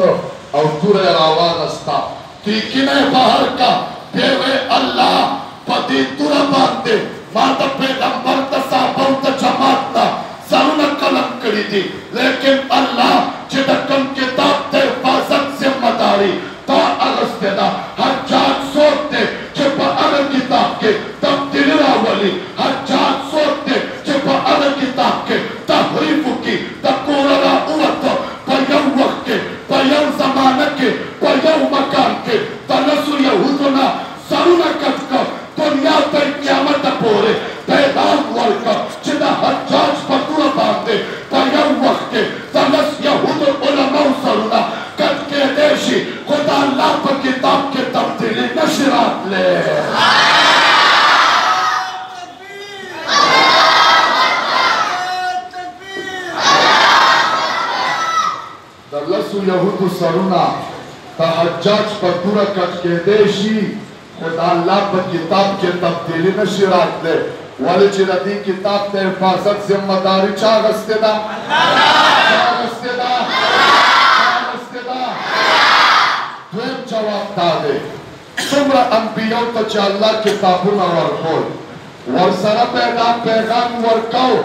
او تور راوان استا تیکنے باہر کا بیوے اللہ، پتی تور باندے مات پیغمبر تسا بہت جماعتنا سرون کلم کری دی۔ لیکن اللہ چدکم در لسو یهود سرونا تا حجاج پر پورا کٹ کے دیشی خدا اللہ پر کتاب کے تبدیلی نشرات لے والی چی ردی کتاب تے حفاظت ذمہ داری چاہ گستے دا۔ چاہ گستے دا۔ چاہ گستے دا۔ دویم جواب دا دے۔ سمرا انبیاء تا چا اللہ کتابونا ورکول ورسرا پیغام پیغام ورکاو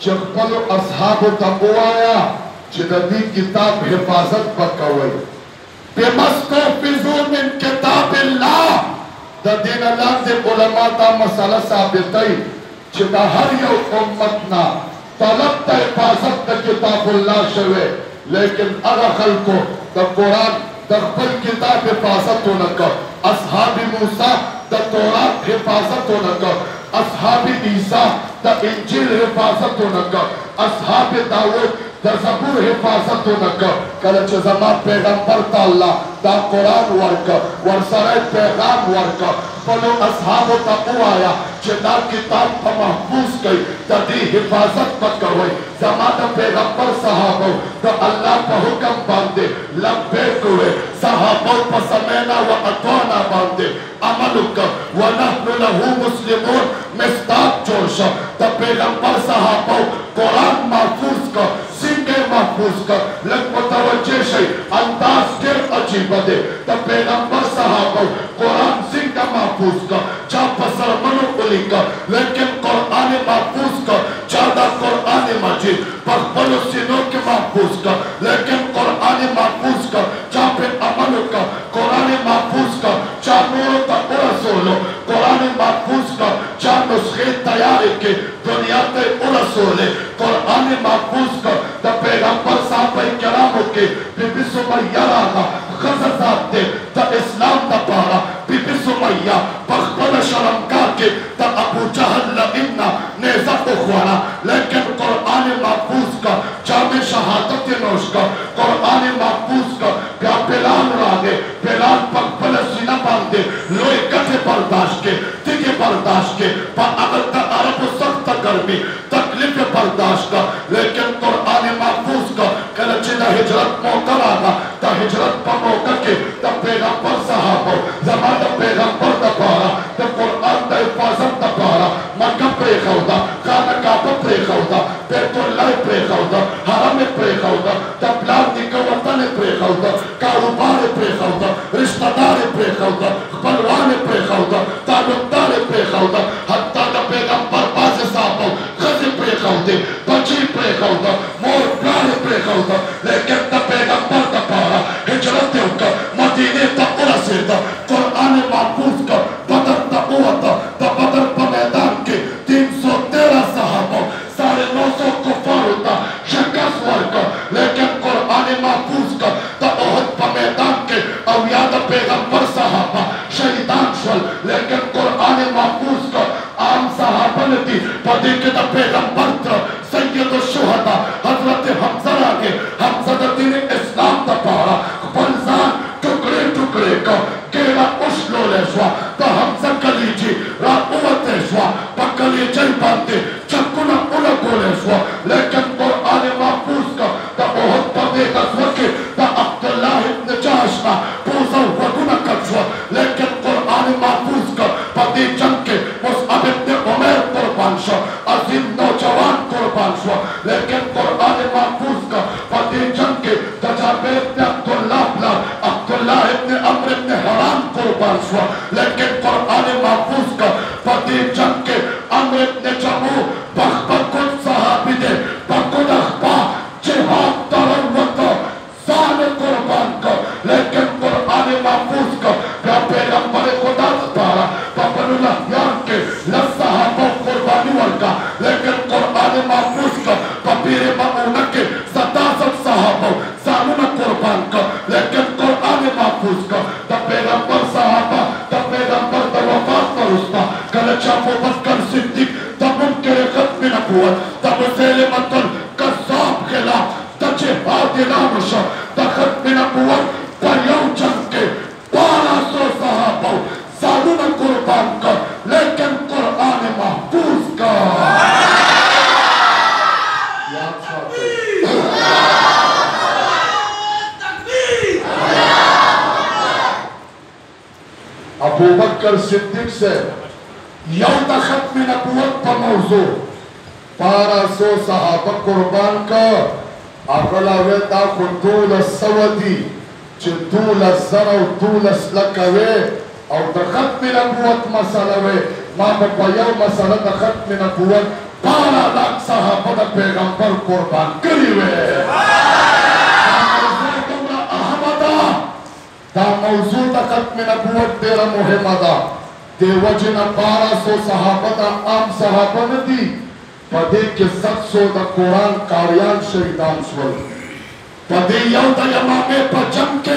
چخپلو اصحاب تبو آیا۔ چی دا دی کتاب حفاظت بکوئی بمستحفظو من کتاب اللہ۔ دا دین اللہ دے علماء دا مسئلہ ثابتائی چی دا ہر یو امتنا طلب تا حفاظت دا کتاب اللہ شوے۔ لیکن اگا خلقو دا قرآن دا خپل کتاب حفاظت ہونکا اصحاب موسیٰ دا تورات حفاظت ہونکا اصحاب عیسیٰ دا انجیل حفاظت ہونکا اصحاب داود دا زبور حفاظت نکا کلچ زمان پیغمبر تا اللہ دا قرآن ورکا ورسرائی پیغام ورکا فلو اصحاب تا او آیا چه دا کتاب پا محفوظ کئی دا دی حفاظت پکا ہوئی زمان پیغمبر صحابو دا اللہ پا حکم باندے لبیک ہوئے صحابو پا سمینا و اتوانا باندے عملو کا ونحن لہو مسلمون مستاق جوشا دا پیغمبر صحابو قرآن محفوظ کا محفوظ کا لگ متوجہ شئی انداز کے عجیب دے تا پیغمبر صحابہ، قرآن سنگا محفوظ کا چا پسر منو قلی کا، لیکن قرآن محفوظ کا چادا قرآن مجید پخبلو سنوں کے محفوظ کا، لیکن قرآن محفوظ کا چا پہ عمل کا، قرآن محفوظ کا چا نور تا رسولو قرآن محفوظ کا چا نسخے تیار کے دنیا تے رسولے قرآن محفوظ کا دا پیغمبر صحابہ کرامو کے بی بی سمیہ رانا غززات دے تا اسلام دا پارا بی بی سمیہ، بخبر شرمکا کے تا ابو جہل لئینا نیزہ اخوانا لیکن قرآن محفوظ کا، جامع شہادت نوش کا، قرآن محفوظ کا پیا پلان راگے پلان پک پلسینہ باندے لوئے کٹھے برداشت کے تکے برداشت کے پا اگر تا عرب سخت گرمی، تکلیف برداشت کا اللہ پرے خودا حرم پرے خودا تا پلان دی کا وطن پرے خودا پیغمبر تر سید الشہدہ حضرت حمزہ آگے حمزہ دین اسلام دا پارا بلزان ٹکڑے ٹکڑے کا کیڑا اشلو لے شوا تا حمزہ کلیجی را اوت شوا پا کلیجی باندے چکونا اولکو لے شوا لیکن قرآن محفوظ کا تا احد پدے کا سوکے تا عبداللہ ابن جاشنا القصاب خلاف تا جہاد جنگ کے بارہ سو صحابہ زانونا قربان کا لیکن قرآن محفوظ کا ابو بکر صدیق سے یوم ختم نبوت پر موضوع۔ پارا سو صحابہ قربان کا اقلا ویتا کو دول سودی چه دول زر او دول سلکوی او د ختم نبوت مسئله وی ما په یو مسئله د ختم نبوت، پارا لاک صحابه د پیغمبر قربان کړی وی دا موضوع دا ختم نبوت دیرا مهمه دا دی وجن بارہ سو صحابہ دا عام صحابہ ندی پدے کے ست سو دا قرآن کاریان شہیدان سول۔ پدے یو دا یمامے پا جم کے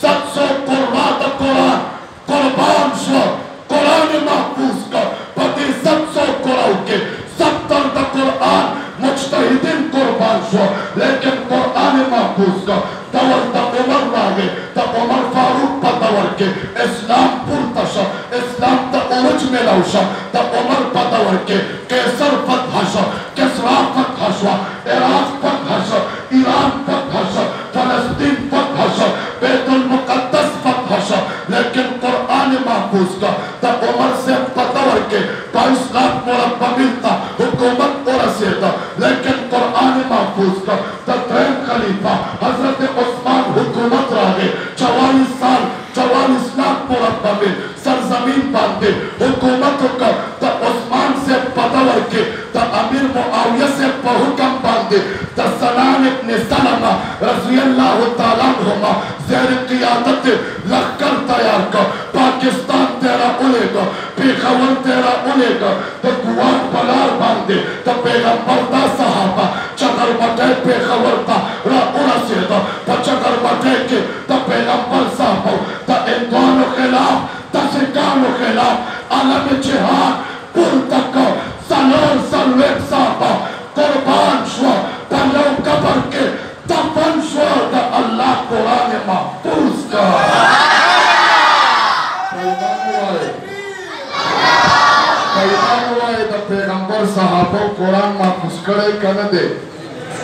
ست سو قرآن دا قرآن قربان سو قرآن محفوظ کا پدے ست سو قرآن کے ستر دا قرآن مجتہدین قربان سو لیکن قرآن محفوظ کا دور دا عمر راگے دا عمر فاروق پا دور کے۔ اسلام پورتا شا اسلام دا عرج ملاو شا دا عمر پا دور کے۔ کیسر فتح شا کسرا فتح شا عراق فتح شا ایران فتح شا فلسطین فتح شا بیت المقدس فتح شا لیکن قرآن محفوظ کا دا عمر سے پا دور کے بائیس لاکھ مربع ملتا حکومت ورسیتا لیکن قرآن محفوظ کا دا ترین خلیفہ حضرت عثمان حکومت راگے چوالیس سال، چوالیس لاکھ مربع میں سرزمین باندے حکومت کا تا عثمان سے پدور کے امیر معاویہ سے حکم باندے تا سنان ابن سلمہ رضی اللہ تعالیٰ عنہما، زیر قیادت لخکر تیار کا۔ پاکستان تیرا اولے گا پیخور تیرا اولے گا تا گوان پلار باندے تا پیغمبر دا صحابہ، چکر بٹے پیخور تا را اورا سے دا۔ پا چکر بٹے کے تا پیغمبر صاحبہ تا اندوان و خلاف تا سکان و خلاف، عالم جہاد پور تک سلور سلویک صاحبہ قربان شوا پلو قبر کے دفن شوا دا اللہ قرآن محفوظ دا پیغمبر صحابہ قرآن محفوظ کرے کن دے۔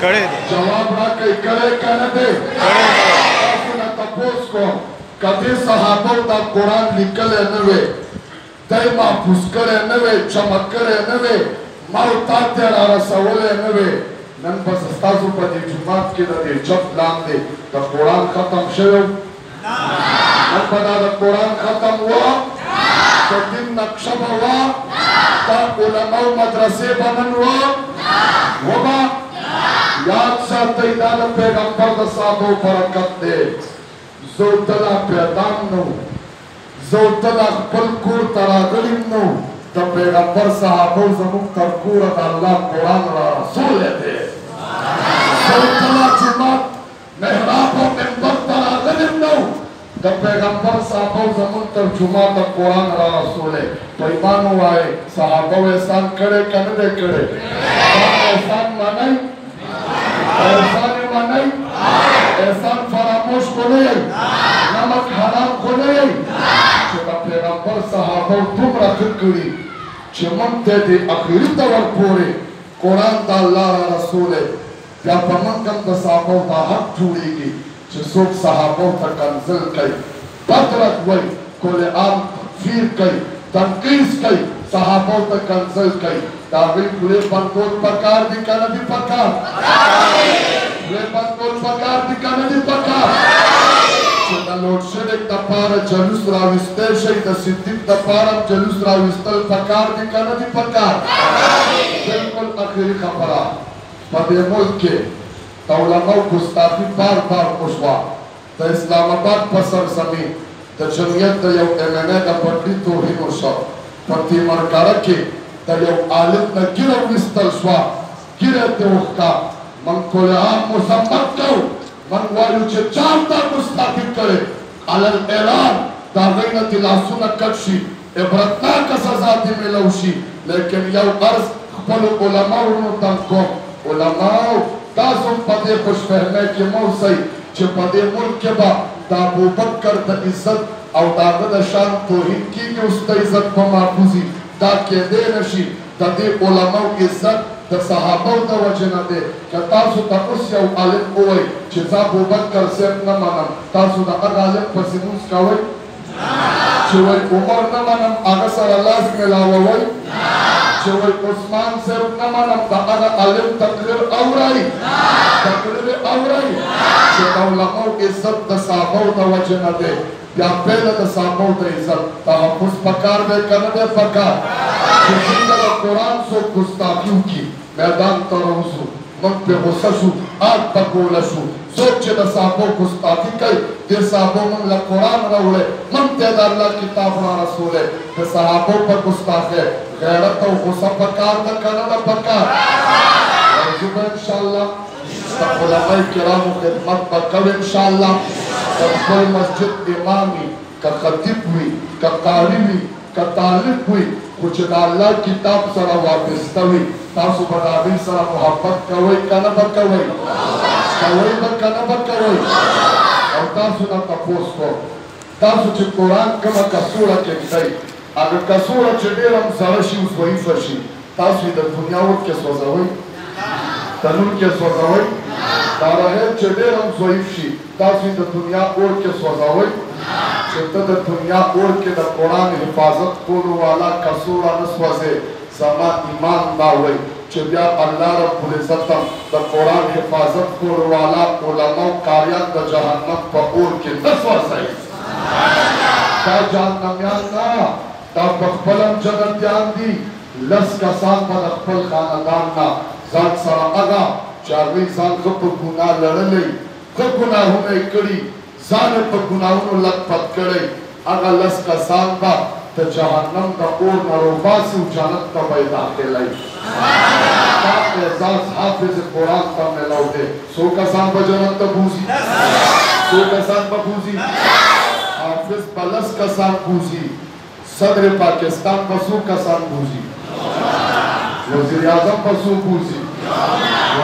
کڑے دے جواب نہ کئی کرے کن دے۔ تپوس کو کدی صحابہ دا قرآن نکلے نوے دائی محفوظ کرے نوے چمک کرے نوے موتا تیرا رسولے نوے نن بس استازو پا دی جماعت کی دا دی چپ لان دے دا قرآن ختم شوی نن پدا دا قرآن ختم ہوا دا دن نقشب ہوا دا علماء مدرسے بنن ہوا وبا یاد ساتھ دا پیغمبر دا صحابو برکت دے زو دلا پیدام نو زو دلا خپل کور تراغلیم نو دا پیغمبر صحابو زمون تر کور دا اللہ قرآن را رسول دے۔ زو دلا جماعت، محراب و منبر تراغلیم نو دا پیغمبر صحابو زمون تر جماعت دا قرآن را رسول۔ ہے تو ایمان ہوا صحابو احسان کرے کنے دے کرے۔ احسان مانائی احسان مانائی احسان فراموش کو نہیں نمک حرام کو نہیں چھتا پیغمبر صحابہ رکھت کری چھے من تے دی اخیری دور پورے قرآن دا اللہ را رسول ہے یا پمن کم دا صحابہ دا حق جوڑی گی چھے سوک صحابہ تا کنزل کئی بدرت وئی کل عام فیر کئی تنقیس کئی صحابہ تا کنزل کئی داوی کلے بندول پکار دی پکار کلے بندول پکار دی کنبی پکار چھتا لوڈ شدک جلوس راوستل شي د صدیق د پاره جلوس راوستل پکار دي کنه دي پکار بالکل اخري خبره په دې ملک کې د علماو ګستاخي بار بار وشوه د اسلام آباد په سرزمین د جمعیت د یو ایم این ای د پټلي توهین وشو په تیمرګاره کې د یو عالم نه ګیره ویستل شوه ګیره ته وښکا من کلهان مذمت کوو من وایو چې چا تا ګستاخي کړې علل دا غینه د لاسونه کټ شي عبرتناکه سزا لیکن یو عرض خپل علماو نو تم کوم علماو تاسو په دې خوشفهمۍ کې مو سي چې په ملک کې به د ابوبکر د عزت او د هغه د شان توهین کېږي اوس د عزت په محفوظي دا کېدی نه شي د دې علماو عزت د صحابو د وجه نه دی که تاسو ته اوس یو عالم ووایي چې زه ابوبکر صاحب نه منم تاسو د هغه عالم پسې مونځ کوئ چې وایي عمر نه منم هغه سره لاس ملاووئ چې وایي عثمان صاحب نه منم د هغه عالم تقریر اورئ تقریر اورئ چې د علماو عزت د صحابو د وجه نه دی بیا پہله د صحابو د عزت، تحفظ پکار دی که نه دی پکار۔ چې څنګه قرآن څوک ګستاخي وکړي میدان ته راوځو موږ پرې غوسه شو آگ پکوله شو څوک چې د صحابو ګستاخي کوي دې صحابو موږ له قرآن راوړی موږ ته د کتاب را رسولی د صحابو په ګستاخۍ غیرت او غوسه پکار ده که نه ده پکار۔ ورځو به انشاءالله د علماء کرامو خدمت به کوو انشاءالله د خپل مسجد امامي که خطیب وي که قاري وي که طالب وي خو چې د الله کتاب سره وابسته وي تاسو به د هغوی سره محبت کوئ که نه به کوئ کوئ به که نه به کوئ او تاسو نه تپوس کوم تاسو چې قرآن کومه کڅوړه کېږدئ هغه کڅوړه چې ډېره هم زړه شي اوس ضعیفه شي تاسو یې د دنیا اور کې سوځوئ تنور کې سوځوئ دا رحم چې ډېر هم ضعیف شي تاسو یې د دنیا اور کې سوځوئ چې ته د دنیا اور کې د قرآن حفاظت کولو والا کڅوړه نه سوځې زما ایمان دا وایي چې بیا الله رب العزت هم د قرآن حفاظت کولو والا علماو قاریان د جهنم په اور کې نه سوځوي دا جهنمیان نه دا په خپل جنتیان دي لس کسان به د خپل خاندان نه ځان سره هغه چې هغوی ځان ښه په ګناه لړلی ښه ګناهونه یې کړي ځان یې په ګناهونو لت پت کړی هغه لس کسان به د جهنم د اور نه روباسي او جنت ته به یې داخلوي دا اعزاز حافظ قرآن ته ملو دی څو کسان به جنت ته بوځي څو کسان به بوځي حافظ به لس کسان بوځي صدر پاکستان به څو کسان بوځي وزیر اعظم په څو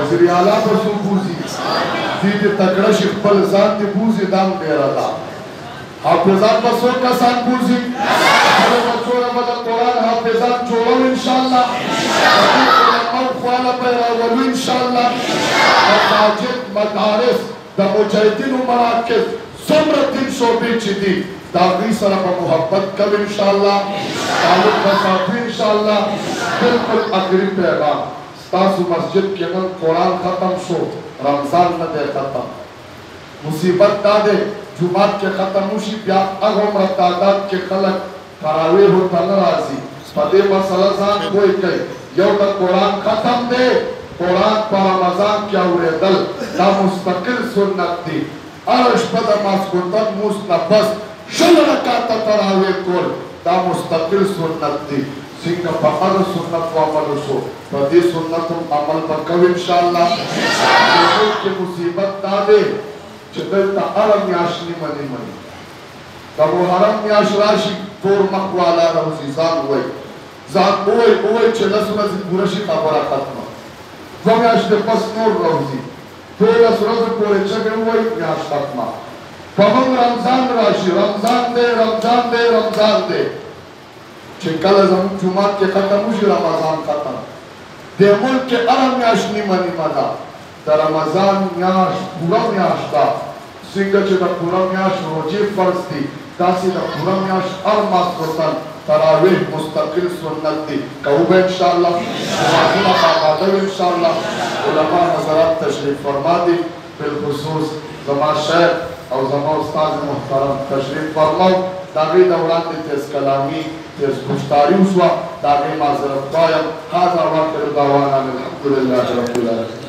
وزیر اعلی په څو بوځي دې دې تکړه شي خپل ځان دې بوځي دام ډیره ده حافظان په کسان بوځي هغه بچوره به د قرآن حافظان جوړو انشاءالله علماو خواله به یې راولو انشاءالله مساجد مدارس د مجاهدینو مراکز څومره دین شعبې چې دي د هغوی سره به محبت کوو انشاءالله تعلق به ساتو انشاءالله بالکل اخري پیغام ستاسو مسجد کې نن قرآن ختم شو رمضان نه دی ختم مصیبت دا دی جمعات کې ختم وشي بیا هغه عمره تعداد کې خلک تراویح ته نه راځي په دې مسله ځان پوه کوي یو د قرآن ختم دی قرآن په رمضان کې اورېدل دا مستقل سنت دی هره شپه د ماسخوتن مونځ نه شل رکعته تراویح کول دا مستقل سنت دی څنګه په هغه سنت عمل وشو په دې سنت عمل وکړو ان شاء الله چې مصیبت دا دی چې دلته هره میاشت نیمه نیمه د محرم میاشت راشي تور مخ والا راوځي ځان وایي ځان وایي وایي چې لس ورځې پوره شي خبره ختمه دوه میاشتې پس نور راوځي دولس ورځې پورې چغې وایي میاشت ختمه په موږ رمضان راشي رمضان دی رمضان دی رمضان دی چې کله زموږ جومات کې ختم وشي رمضان ختم د ملک کې هره میاشت نیمه نیمه ده د رمضان میاشت پوره میاشت ده څنګه چې د پوره میاشت روژې فرض دي داسې د پوره میاشت هر ماسخوتن تراویح مستقل سنت دي کوو به انشاءالله جماعتونه به آباده وي انشاءالله علما حضرات تشریف فرما دي بالخصوص زما شیخ او زما استاد محترم تشریف فرماو. داغی دوران دی تیز کلامی تیز گفتاری اسوا داغی معذرت قائم هذا واقع دعوانا الحمد لله رب العالمين